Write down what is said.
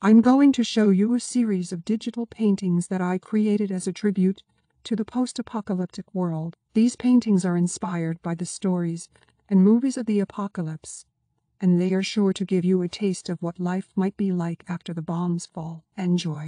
I'm going to show you a series of digital paintings that I created as a tribute to the post-apocalyptic world. These paintings are inspired by the stories and movies of the apocalypse, and they are sure to give you a taste of what life might be like after the bombs fall. Enjoy.